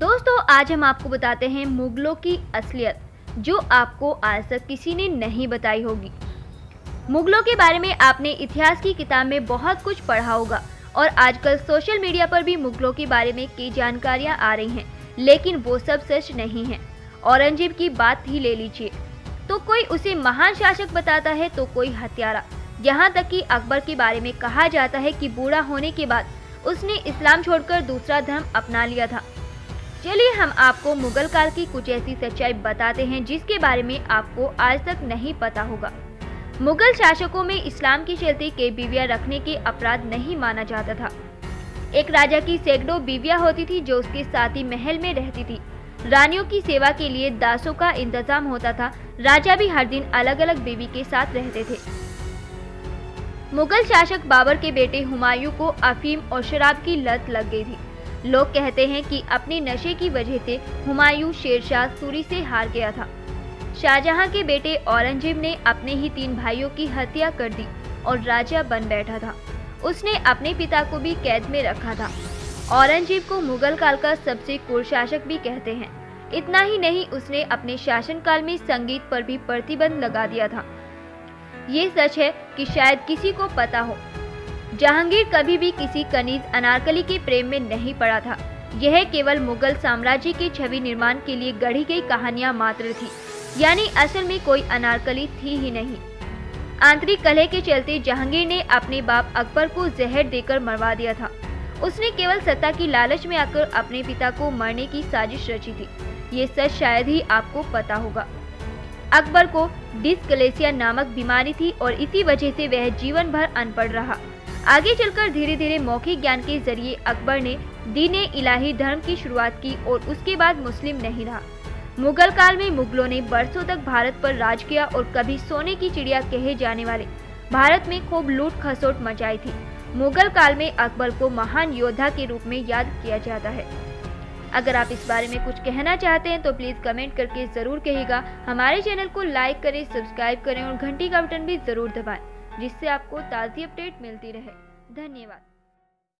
दोस्तों, आज हम आपको बताते हैं मुगलों की असलियत, जो आपको आज तक किसी ने नहीं बताई होगी। मुगलों के बारे में आपने इतिहास की किताब में बहुत कुछ पढ़ा होगा, और आजकल सोशल मीडिया पर भी मुगलों के बारे में कई जानकारियाँ आ रही हैं, लेकिन वो सब सच नहीं है। औरंगज़ेब की बात ही ले लीजिए। तो कोई उसे महान शासक बताता है तो कोई हत्यारा। यहाँ तक कि अकबर के बारे में कहा जाता है कि बूढ़ा होने के बाद उसने इस्लाम छोड़कर दूसरा धर्म अपना लिया था। चलिए हम आपको मुगल काल की कुछ ऐसी सच्चाई बताते हैं, जिसके बारे में आपको आज तक नहीं पता होगा। मुगल शासकों में इस्लाम के चलते के बीविया रखने के अपराध नहीं माना जाता था। एक राजा की सैकड़ों बीविया होती थी, जो उसके साथ महल में रहती थी। रानियों की सेवा के लिए दासों का इंतज़ाम होता था। राजा भी हर दिन अलग अलग बीवी के साथ रहते थे। मुगल शासक बाबर के बेटे हुमायूं को अफीम और शराब की लत लग गई थी। लोग कहते हैं कि अपने नशे की वजह से हुमायूं शेरशाह सूरी से हार गया था। शाहजहां के बेटे औरंगज़ेब ने अपने ही तीन भाइयों की हत्या कर दी और राजा बन बैठा था। उसने अपने पिता को भी कैद में रखा था। औरंगज़ेब को मुगल काल का सबसे क्रूर शासक भी कहते हैं। इतना ही नहीं, उसने अपने शासनकाल में संगीत पर भी प्रतिबंध लगा दिया था। ये सच है कि शायद किसी को पता हो जहांगीर कभी भी किसी कनीज अनारकली के प्रेम में नहीं पड़ा था। यह केवल मुगल साम्राज्य की छवि निर्माण के लिए गढ़ी गई कहानियाँ मात्र थी। यानी असल में कोई अनारकली थी ही नहीं। आंतरिक कलह के चलते जहांगीर ने अपने बाप अकबर को जहर देकर मरवा दिया था। उसने केवल सत्ता की लालच में आकर अपने पिता को मरने की साजिश रची थी। ये सच शायद ही आपको पता होगा। अकबर को डिस्कलेसिया नामक बीमारी थी और इसी वजह से वह जीवन भर अनपढ़ रहा। आगे चलकर धीरे धीरे मौखिक ज्ञान के ज़रिए अकबर ने दीन इलाही धर्म की शुरुआत की और उसके बाद मुस्लिम नहीं रहा। मुगल काल में मुगलों ने बरसों तक भारत पर राज किया और कभी सोने की चिड़िया कहे जाने वाले भारत में खूब लूट खसोट मचाई थी। मुगल काल में अकबर को महान योद्धा के रूप में याद किया जाता है। अगर आप इस बारे में कुछ कहना चाहते हैं तो प्लीज़ कमेंट करके ज़रूर कहेगा हमारे चैनल को लाइक करें सब्सक्राइब करें और घंटी का बटन भी ज़रूर दबाएँ। जिससे आपको ताज़ी अपडेट मिलती रहे। धन्यवाद।